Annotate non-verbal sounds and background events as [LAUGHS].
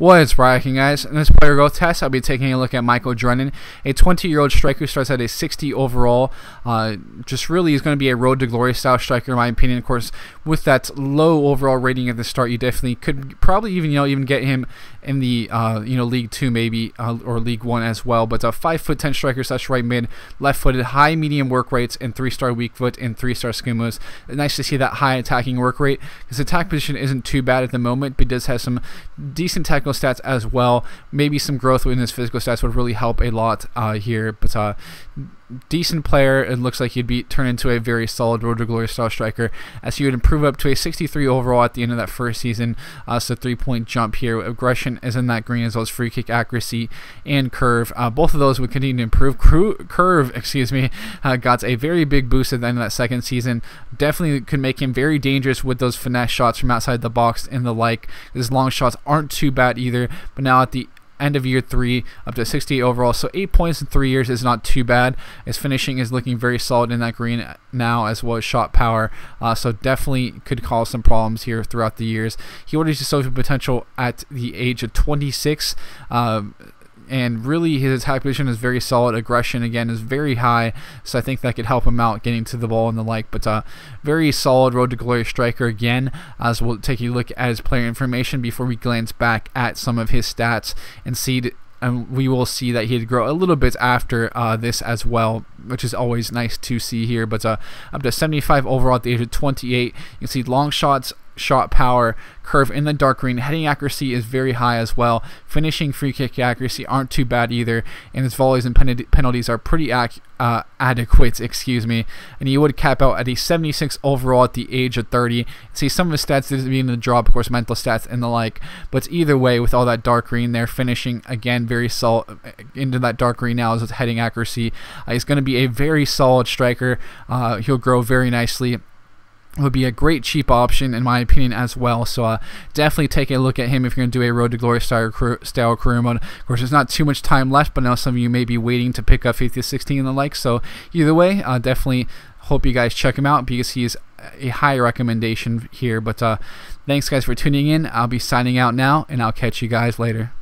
What is rocking, guys? In this player growth test, I'll be taking a look at Michael Drennan, a 20-year-old striker who starts at a 60 overall. Uh, just really is going to be a road to glory style striker, in my opinion. Of course, with that low overall rating at the start, you definitely could probably even you know even get him in the uh, you know League Two maybe uh, or League One as well. But a five foot ten striker slash right mid, left footed, high medium work rates, and three star weak foot and three star skill moves. Nice to see that high attacking work rate. His attack position isn't too bad at the moment, but does have some decent technical stats as well. Maybe some growth in his physical stats would really help a lot uh, here. But uh, decent player. It looks like he'd be turned into a very solid Road to Glory style striker as he would improve up to a 63 overall at the end of that first season. Uh, so three point jump here. Aggression is in that green as well as free kick accuracy and curve. Uh, both of those would continue to improve. Curve, [LAUGHS] excuse me, uh, got a very big boost at the end of that second season. Definitely could make him very dangerous with those finesse shots from outside the box and the like. His long shots aren't too bad either, but now at the end of year three, up to 68 overall. So eight points in three years is not too bad. His finishing is looking very solid in that green now, as well as shot power. Uh, so definitely could cause some problems here throughout the years. He already showed potential at the age of 26. Uh, and really his attack position is very solid. Aggression again is very high, so I think that could help him out getting to the ball and the like. But uh, very solid road to glory striker again. As we'll take a look at his player information before we glance back at some of his stats and see and we will see that he'd grow a little bit after uh, this as well, which is always nice to see here. But uh, up to 75 overall at the age of 28. You can see long shots shot power curve in the dark green. Heading accuracy is very high as well. Finishing free kick accuracy aren't too bad either. And his volleys and pen penalties are pretty uh, adequate, excuse me. And he would cap out at a 76 overall at the age of 30. See, some of his stats did begin to drop, of course, mental stats and the like. But either way, with all that dark green there, finishing again very solid uh, into that dark green now is his heading accuracy. Uh, he's going to be a very solid striker. Uh, he'll grow very nicely would be a great cheap option in my opinion as well. So uh, definitely take a look at him if you're going to do a Road to Glory style, style career mode. Of course, there's not too much time left, but now some of you may be waiting to pick up FIFA 16 and the like. So either way, uh, definitely hope you guys check him out because he is a high recommendation here. But uh, thanks guys for tuning in. I'll be signing out now, and I'll catch you guys later.